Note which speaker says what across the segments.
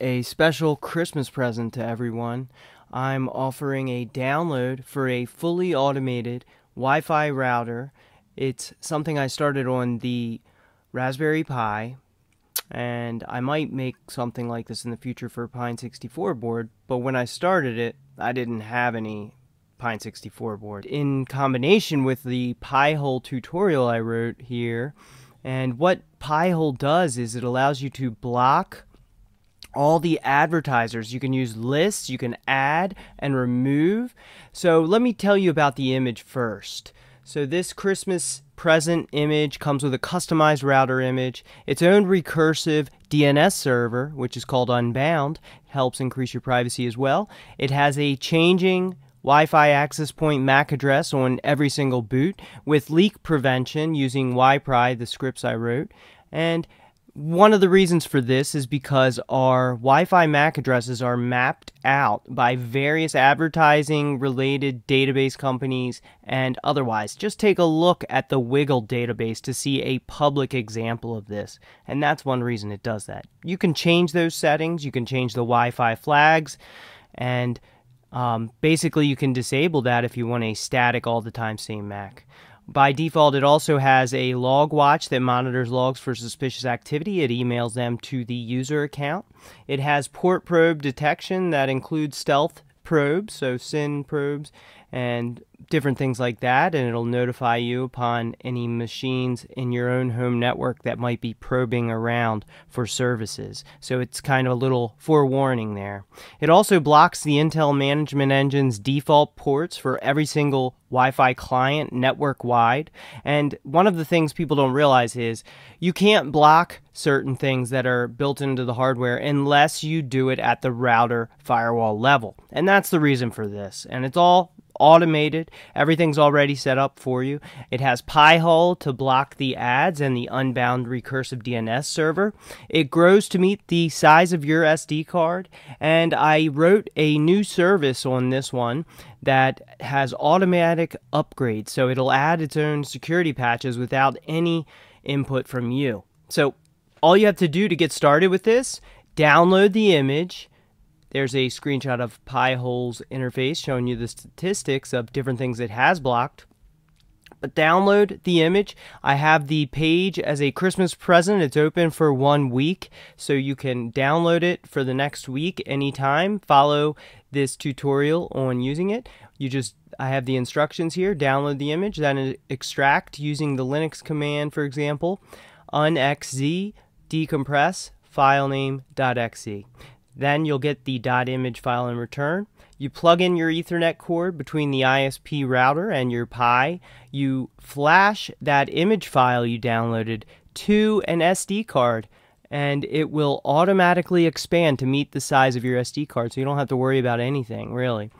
Speaker 1: a special Christmas present to everyone. I'm offering a download for a fully automated Wi Fi router. It's something I started on the Raspberry Pi, and I might make something like this in the future for a Pine 64 board, but when I started it, I didn't have any Pine 64 board. In combination with the Pi-hole tutorial I wrote here, and what Pi-hole does is it allows you to block all the advertisers. You can use lists, you can add and remove. So let me tell you about the image first. So this Christmas present image comes with a customized router image, its own recursive DNS server, which is called Unbound, helps increase your privacy as well. It has a changing Wi-Fi access point MAC address on every single boot with leak prevention using WiPri, the scripts I wrote, and one of the reasons for this is because our Wi Fi MAC addresses are mapped out by various advertising related database companies and otherwise. Just take a look at the WiGLE database to see a public example of this, and that's one reason it does that. You can change those settings, you can change the Wi Fi flags, and um, basically you can disable that if you want a static all the time same MAC. By default, it also has a log watch that monitors logs for suspicious activity. It emails them to the user account. It has port probe detection that includes stealth probes, so SYN probes, and different things like that, and it'll notify you upon any machines in your own home network that might be probing around for services. So it's kind of a little forewarning there. It also blocks the Intel Management Engine's default ports for every single Wi Fi client network wide. And one of the things people don't realize is you can't block certain things that are built into the hardware unless you do it at the router firewall level. And that's the reason for this. And it's all automated. Everything's already set up for you. It has Pi-hole to block the ads and the unbound recursive DNS server. It grows to meet the size of your SD card. And I wrote a new service on this one that has automatic upgrades. So it'll add its own security patches without any input from you. So all you have to do to get started with this, download the image there's a screenshot of Pi-hole's interface showing you the statistics of different things it has blocked. But download the image. I have the page as a Christmas present. It's open for one week, so you can download it for the next week anytime. Follow this tutorial on using it. You just I have the instructions here. Download the image, then extract using the Linux command, for example, unxz decompress filename.exe. Then you'll get the .image file in return. You plug in your Ethernet cord between the ISP router and your Pi. You flash that image file you downloaded to an SD card and it will automatically expand to meet the size of your SD card so you don't have to worry about anything really.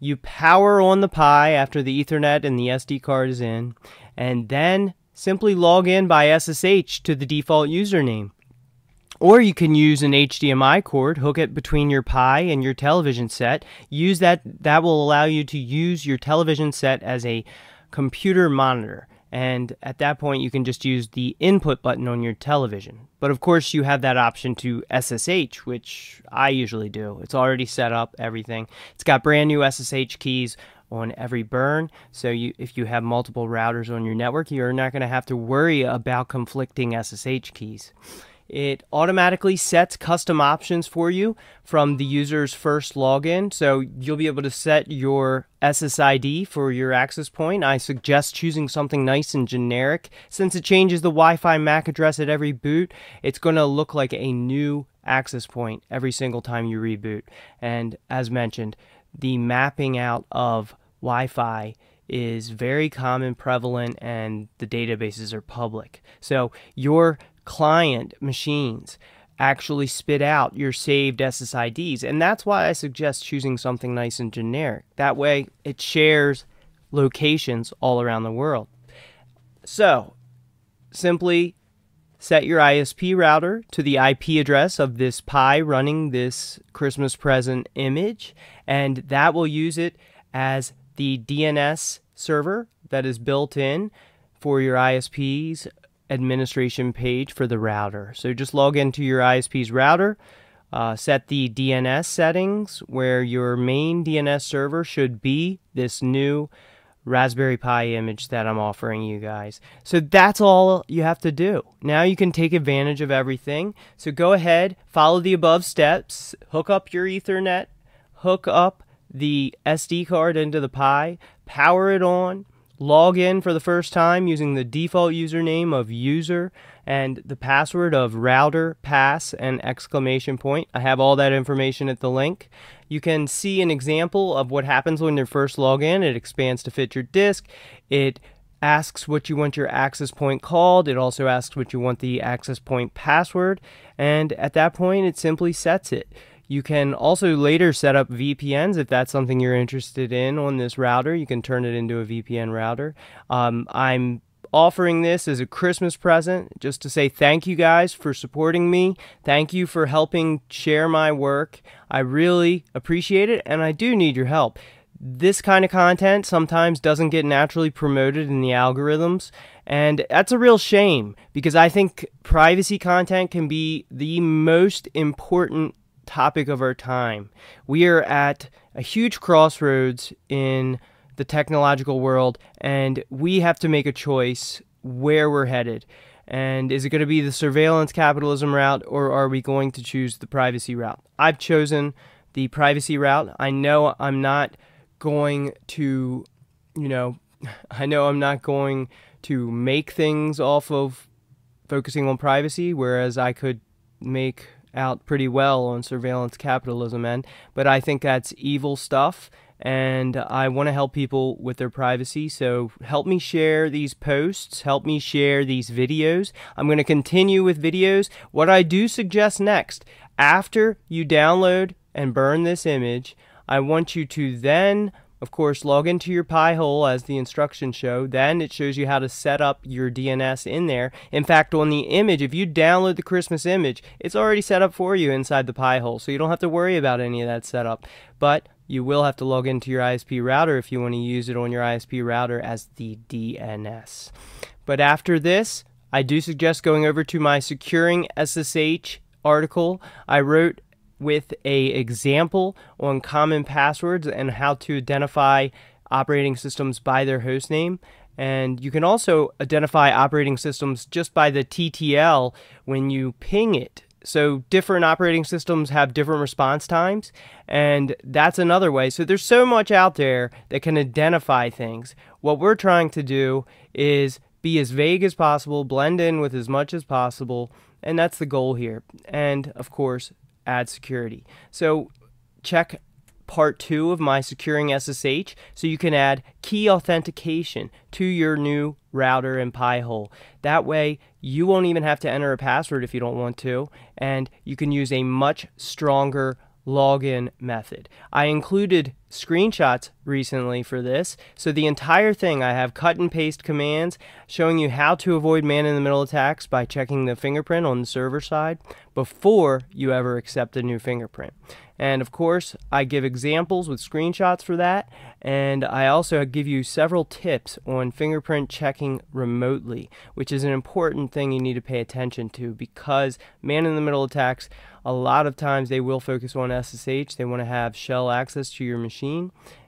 Speaker 1: You power on the Pi after the Ethernet and the SD card is in and then simply log in by SSH to the default username. Or you can use an HDMI cord, hook it between your Pi and your television set. Use that, that will allow you to use your television set as a computer monitor. And at that point, you can just use the input button on your television. But of course, you have that option to SSH, which I usually do. It's already set up, everything. It's got brand new SSH keys on every burn. So you, if you have multiple routers on your network, you're not going to have to worry about conflicting SSH keys. It automatically sets custom options for you from the user's first login. So you'll be able to set your SSID for your access point. I suggest choosing something nice and generic. Since it changes the Wi Fi MAC address at every boot, it's going to look like a new access point every single time you reboot. And as mentioned, the mapping out of Wi Fi is very common, prevalent, and the databases are public. So your client machines actually spit out your saved SSIDs. And that's why I suggest choosing something nice and generic. That way it shares locations all around the world. So simply set your ISP router to the IP address of this Pi running this Christmas present image, and that will use it as the DNS server that is built in for your ISP's administration page for the router. So just log into your ISP's router, uh, set the DNS settings where your main DNS server should be this new Raspberry Pi image that I'm offering you guys. So that's all you have to do. Now you can take advantage of everything. So go ahead, follow the above steps, hook up your Ethernet, hook up the SD card into the Pi, power it on, log in for the first time using the default username of user and the password of router pass and exclamation point. I have all that information at the link. You can see an example of what happens when you first log in. It expands to fit your disk. It asks what you want your access point called. It also asks what you want the access point password. And at that point, it simply sets it. You can also later set up VPNs if that's something you're interested in on this router. You can turn it into a VPN router. Um, I'm offering this as a Christmas present just to say thank you guys for supporting me. Thank you for helping share my work. I really appreciate it and I do need your help. This kind of content sometimes doesn't get naturally promoted in the algorithms, and that's a real shame because I think privacy content can be the most important topic of our time. We are at a huge crossroads in the technological world, and we have to make a choice where we're headed. And is it going to be the surveillance capitalism route, or are we going to choose the privacy route? I've chosen the privacy route. I know I'm not going to, you know, I know I'm not going to make things off of focusing on privacy, whereas I could make out pretty well on surveillance capitalism end. But I think that's evil stuff and I want to help people with their privacy. So help me share these posts, help me share these videos. I'm going to continue with videos. What I do suggest next, after you download and burn this image, I want you to then of course, log into your Pi-hole as the instructions show. Then it shows you how to set up your DNS in there. In fact, on the image, if you download the Christmas image, it's already set up for you inside the Pi-hole, so you don't have to worry about any of that setup. But you will have to log into your ISP router if you want to use it on your ISP router as the DNS. But after this, I do suggest going over to my Securing SSH article. I wrote with a example on common passwords and how to identify operating systems by their host name. And you can also identify operating systems just by the TTL when you ping it. So different operating systems have different response times, and that's another way. So there's so much out there that can identify things. What we're trying to do is be as vague as possible, blend in with as much as possible, and that's the goal here. And of course, add security. So check part two of my securing SSH so you can add key authentication to your new router and Pi-hole. That way you won't even have to enter a password if you don't want to and you can use a much stronger login method. I included screenshots recently for this. So the entire thing, I have cut and paste commands showing you how to avoid man-in-the-middle attacks by checking the fingerprint on the server side before you ever accept a new fingerprint. And of course, I give examples with screenshots for that. And I also give you several tips on fingerprint checking remotely, which is an important thing you need to pay attention to because man in the middle attacks, a lot of times they will focus on SSH. They want to have shell access to your machine.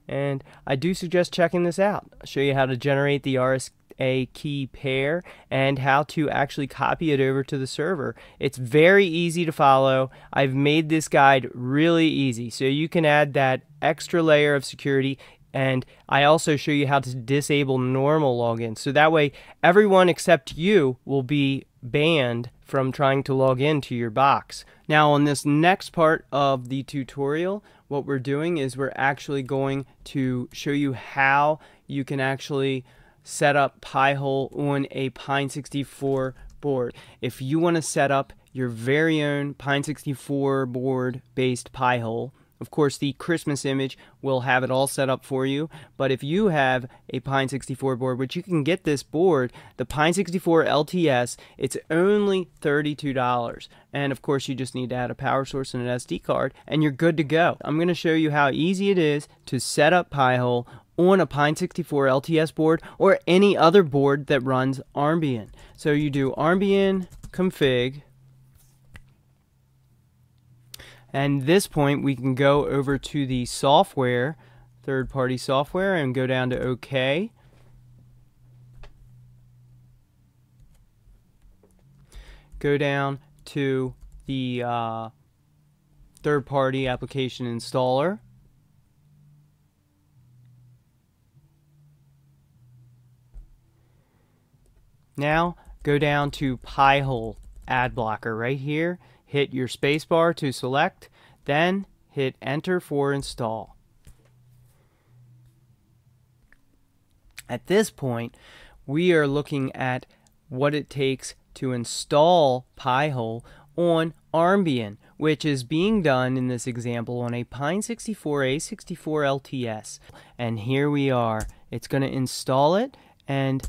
Speaker 1: And I do suggest checking this out. I'll show you how to generate the RS a key pair and how to actually copy it over to the server. It's very easy to follow. I've made this guide really easy so you can add that extra layer of security and I also show you how to disable normal login. So that way everyone except you will be banned from trying to log into your box. Now on this next part of the tutorial, what we're doing is we're actually going to show you how you can actually set up Pi-hole on a Pine 64 board. If you want to set up your very own Pine 64 board based Pi-hole, of course, the Christmas image will have it all set up for you. But if you have a Pine 64 board, which you can get this board, the Pine 64 LTS, it's only $32. And of course, you just need to add a power source and an SD card, and you're good to go. I'm going to show you how easy it is to set up Pi-hole on a Pine 64 LTS board or any other board that runs Armbian. So you do Armbian config And this point, we can go over to the software, third party software, and go down to OK. Go down to the uh, third party application installer. Now go down to Pi-hole ad blocker right here. Hit your spacebar to select, then hit enter for install. At this point, we are looking at what it takes to install Pi-hole on Armbian, which is being done in this example on a Pine 64 A64 LTS. And here we are. It's going to install it and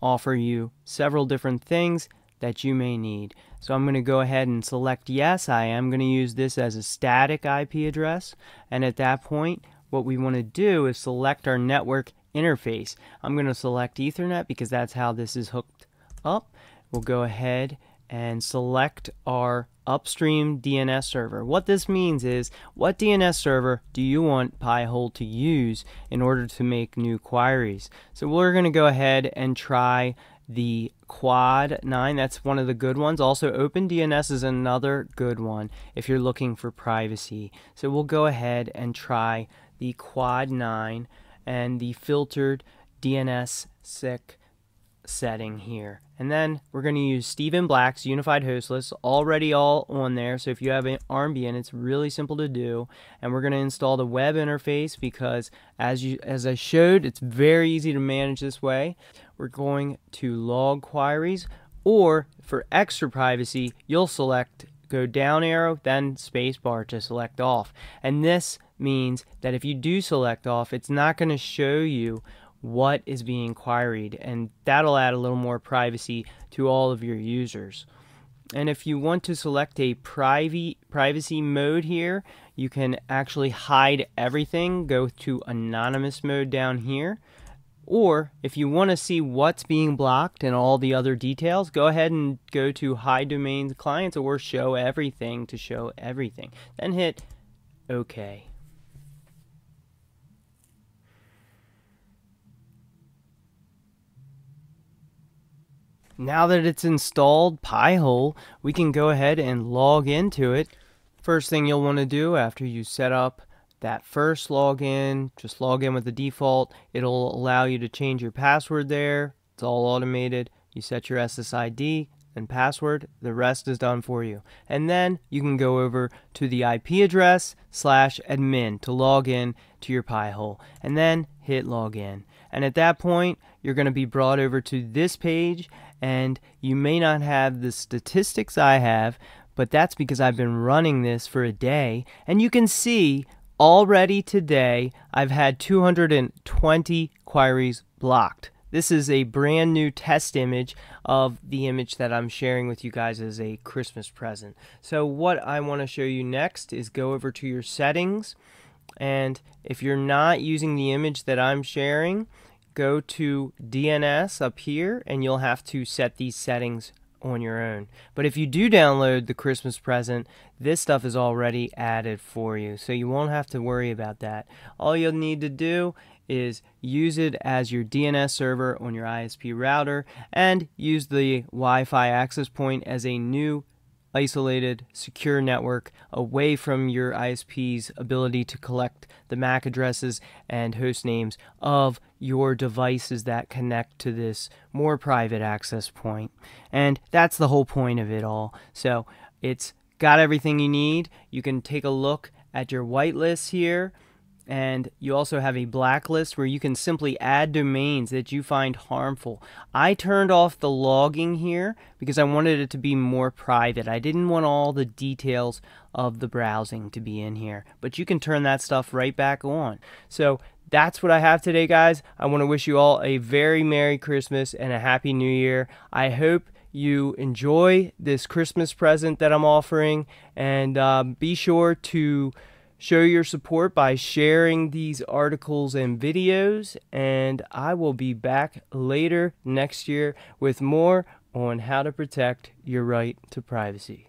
Speaker 1: offer you several different things that you may need. So I'm going to go ahead and select yes. I am going to use this as a static IP address. And at that point, what we want to do is select our network interface. I'm going to select Ethernet because that's how this is hooked up. We'll go ahead and select our upstream DNS server. What this means is what DNS server do you want Pi-hole to use in order to make new queries. So we're going to go ahead and try the Quad 9. That's one of the good ones. Also OpenDNS is another good one if you're looking for privacy. So we'll go ahead and try the Quad 9 and the filtered DNS SIC setting here. And then we're going to use Steven Black's Unified Host List, already all on there. So if you have an Armbian, it's really simple to do. And we're going to install the web interface because as you as I showed, it's very easy to manage this way. We're going to log queries or for extra privacy, you'll select go down arrow, then spacebar to select off. And this means that if you do select off, it's not going to show you what is being queried, and that'll add a little more privacy to all of your users. And if you want to select a private privacy mode here, you can actually hide everything, go to anonymous mode down here. Or if you want to see what's being blocked and all the other details, go ahead and go to hide domains clients or show everything to show everything. Then hit OK. Now that it's installed Pi-hole, we can go ahead and log into it. First thing you'll want to do after you set up that first login, just log in with the default. It'll allow you to change your password there. It's all automated. You set your SSID and password. The rest is done for you. And then you can go over to the IP address slash admin to log in to your Pi-hole. And then hit login. And at that point, you're going to be brought over to this page and you may not have the statistics I have, but that's because I've been running this for a day. And you can see already today I've had 220 queries blocked. This is a brand new test image of the image that I'm sharing with you guys as a Christmas present. So what I want to show you next is go over to your settings and if you're not using the image that I'm sharing, go to DNS up here and you'll have to set these settings on your own. But if you do download the Christmas present, this stuff is already added for you. So you won't have to worry about that. All you'll need to do is use it as your DNS server on your ISP router and use the Wi-Fi access point as a new isolated, secure network away from your ISP's ability to collect the MAC addresses and host names of your devices that connect to this more private access point. And that's the whole point of it all. So it's got everything you need. You can take a look at your whitelist here and you also have a blacklist where you can simply add domains that you find harmful. I turned off the logging here because I wanted it to be more private. I didn't want all the details of the browsing to be in here, but you can turn that stuff right back on. So that's what I have today, guys. I want to wish you all a very Merry Christmas and a Happy New Year. I hope you enjoy this Christmas present that I'm offering, and um, be sure to Show your support by sharing these articles and videos, and I will be back later next year with more on how to protect your right to privacy.